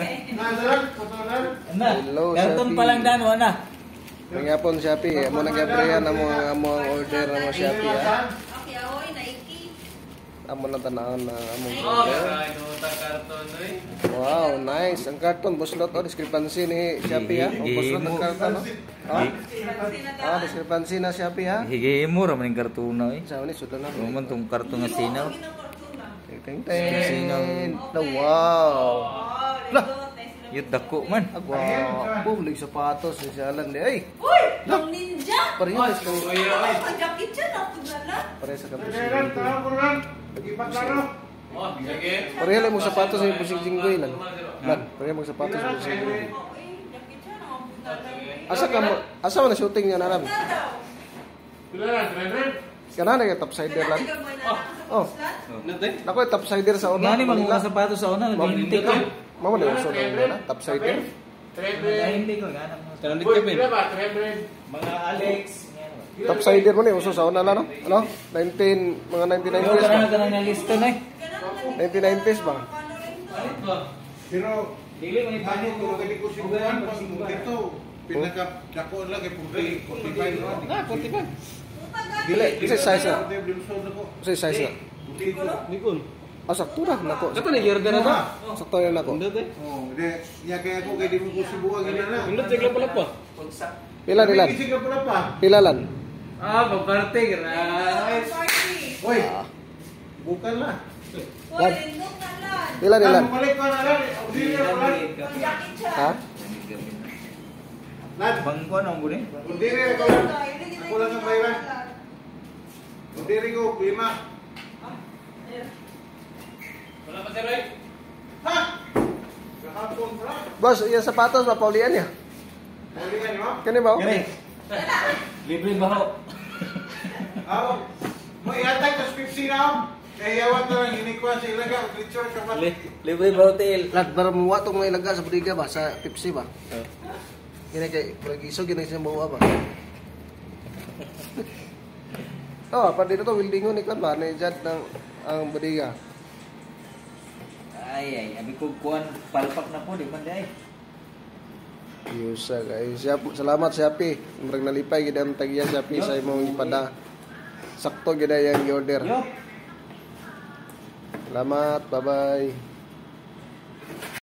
Ana, Hello, karton Shopee. pa lang dano, ana. Nangapon Shopee, amo nang gabriyan amo amo ang order ng Shopee ha. Okay, ahoy, Nike. Amo na tanawon na amo Oh, karton oy. Wow, nice. Ang karton buslot oh discrepancy ni Shopee ha. Ang buslot ng karton no. Ah, ah discrepancy na Shopee ha. Hige mo ra man karton na eh. Sa ni sudan na. Mo man tong karton nga sinaw. Ting ting ting. Oh, wow. Lah, Yut dako man. agwa. Public sapatos ni Alan di. Ay, Uy! Ang ninja! parehas kang Ang Jackie Chan ako na parehas kang Oh, sige. Parehas lang mo sapatos ni Pusing Jinggoy lang. Lan, parehas mo sapatos ni Pusing Jinggoy. Asa ka mo? Asa man na shooting niya naram? Kana na top sider lang. Oh, nako top sider sa una. Ngani mang mga sapatos sa una naghinti ko. Mama na uso na top sider. Naghinti ko gana mo. Tanong dito pin. Mga Alex. Top sider mo ni uso sa una lang no? Ano? 19 mga 1990s Pero ba? kana ka nang nalista na eh. 1990s ba? Pero Dili man ano ko kay ko sibukan pag dito pinaka dako lang kay 40 45 ra. Ah, 45. Dili, isa size na. Isa size na. Nikon. Ah, sakto na nako. Kato ni Jordan na to. Sakto na nako. Oh, de nya kay ako kay di mo ko sibukan gina na. Pindot sigla pala pa. Pila dilan? Isig ka pala pa. Pila lan? Ah, paparte gra. Oy. Bukan lah. Lan. Pila dilan? Balik ka na lang. Auxiliary pa lang. Ha? Lan. Bangko na mo ni. Auxiliary ako lang. Ako lang ang bayaran. Auxiliary ko lima. Wala pa sir oy. Ha? Kahapon pa. Boss, yung sapatos mapaulian niya. Ka niyo? Kani ba? Gani. Libre ba ho? Aw. Mo iatay tas 50 na ako. Kaya yawan to lang inikwa sa ilaga. Picture ka. Libre ba hotel? Lat para muwa tong mga ilaga sa budiga ba sa tipsy ba? Gini kay pag-iso gini sa bawa ba? Oh, pa dito to buildingon ni kan ba ni jad ng ang budiga. Ay ay, abi ko kuan palpak na po di man dai. Yusa kay siya salamat sa Happy. Murag nalipay gid ang tagya sa Happy sa imong ipada. Sakto gid ang order. Yo. Salamat, bye-bye.